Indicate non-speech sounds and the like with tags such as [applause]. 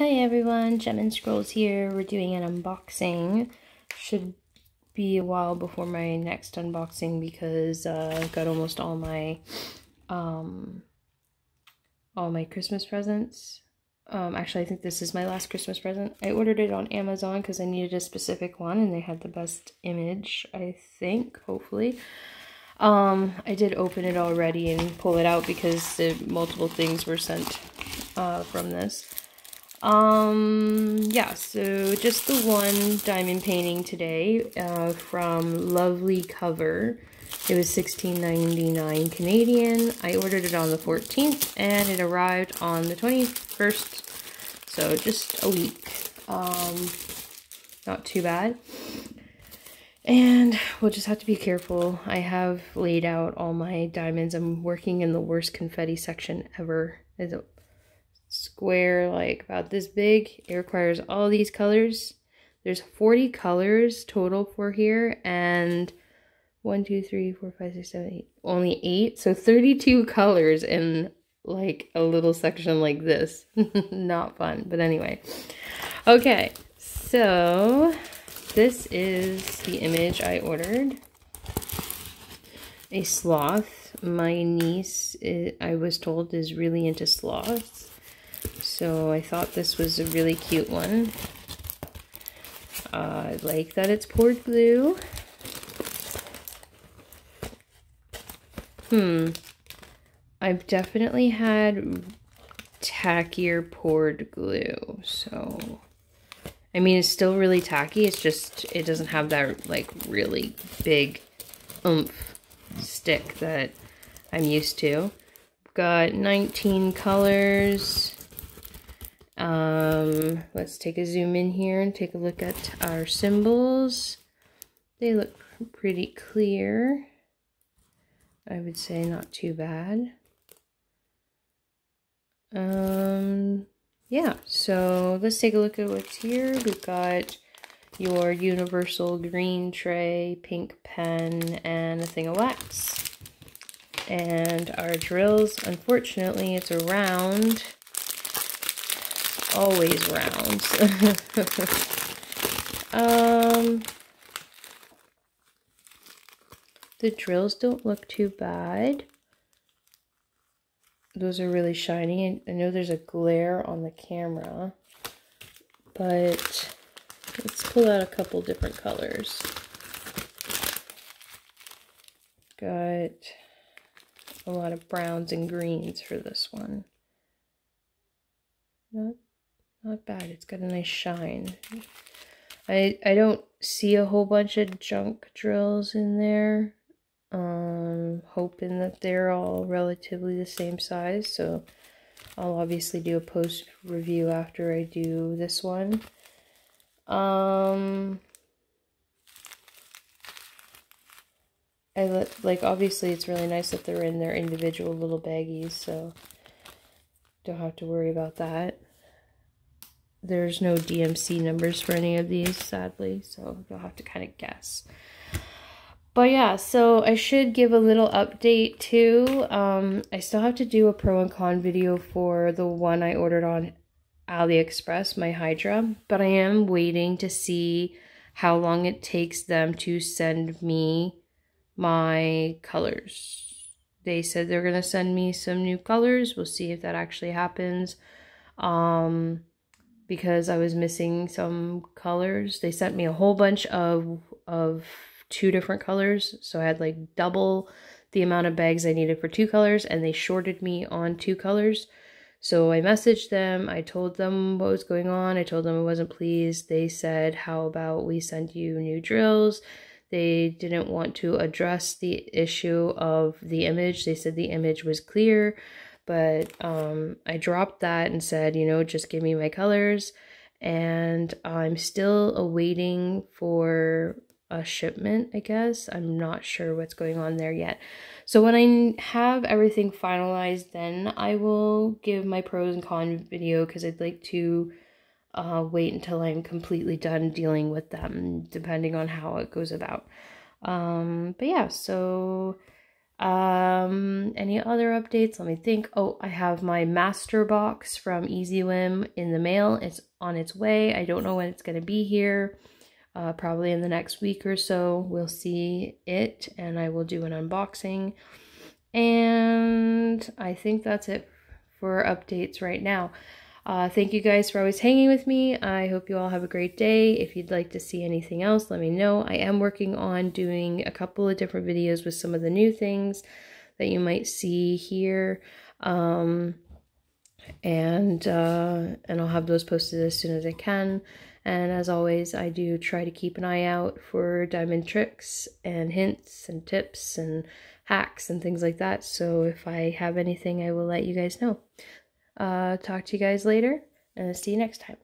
Hey everyone, Gems and Scrolls here. We're doing an unboxing. Should be a while before my next unboxing because uh, I've got almost all my um, all my Christmas presents. Um, actually, I think this is my last Christmas present. I ordered it on Amazon because I needed a specific one and they had the best image, I think, hopefully. Um, I did open it already and pull it out because the multiple things were sent uh, from this. Um, yeah, so just the one diamond painting today uh, from Lovely Cover. It was $16.99 Canadian. I ordered it on the 14th and it arrived on the 21st. So just a week. Um, not too bad. And we'll just have to be careful. I have laid out all my diamonds. I'm working in the worst confetti section ever. Square like about this big. It requires all these colors. There's 40 colors total for here and one, two, three, four, five, six, seven, eight. Only eight. So 32 colors in like a little section like this. [laughs] Not fun. But anyway. Okay. So this is the image I ordered. A sloth. My niece, eh, I was told, is really into sloths. So I thought this was a really cute one. Uh, I like that it's poured glue. Hmm. I've definitely had tackier poured glue, so... I mean, it's still really tacky, it's just, it doesn't have that, like, really big oomph stick that I'm used to. Got 19 colors. Um, let's take a zoom in here and take a look at our symbols. They look pretty clear. I would say not too bad. Um, yeah, so let's take a look at what's here. We've got your universal green tray, pink pen, and a thing of wax. And our drills, unfortunately, it's a round always rounds. [laughs] um, the drills don't look too bad. Those are really shiny. I know there's a glare on the camera, but let's pull out a couple different colors. Got a lot of browns and greens for this one. Not not bad. It's got a nice shine. I I don't see a whole bunch of junk drills in there. Um, hoping that they're all relatively the same size. So I'll obviously do a post review after I do this one. Um, I like obviously it's really nice that they're in their individual little baggies, so don't have to worry about that there's no DMC numbers for any of these, sadly, so you'll have to kind of guess. But yeah, so I should give a little update too. Um, I still have to do a pro and con video for the one I ordered on AliExpress, my Hydra, but I am waiting to see how long it takes them to send me my colors. They said they're going to send me some new colors. We'll see if that actually happens. Um, because I was missing some colors. They sent me a whole bunch of of two different colors, so I had like double the amount of bags I needed for two colors, and they shorted me on two colors. So I messaged them, I told them what was going on, I told them I wasn't pleased. They said, How about we send you new drills? They didn't want to address the issue of the image. They said the image was clear but um, I dropped that and said, you know, just give me my colors. And I'm still awaiting for a shipment, I guess. I'm not sure what's going on there yet. So when I have everything finalized, then I will give my pros and cons video because I'd like to uh, wait until I'm completely done dealing with them, depending on how it goes about. Um, but yeah, so Um, any other updates? Let me think. Oh, I have my master box from Easy EasyLim in the mail. It's on its way. I don't know when it's going to be here. Uh, probably in the next week or so, we'll see it and I will do an unboxing. And I think that's it for updates right now. Uh, thank you guys for always hanging with me. I hope you all have a great day. If you'd like to see anything else, let me know. I am working on doing a couple of different videos with some of the new things that you might see here. Um, and uh, and I'll have those posted as soon as I can. And as always, I do try to keep an eye out for diamond tricks and hints and tips and hacks and things like that. So if I have anything, I will let you guys know. Uh, talk to you guys later and see you next time.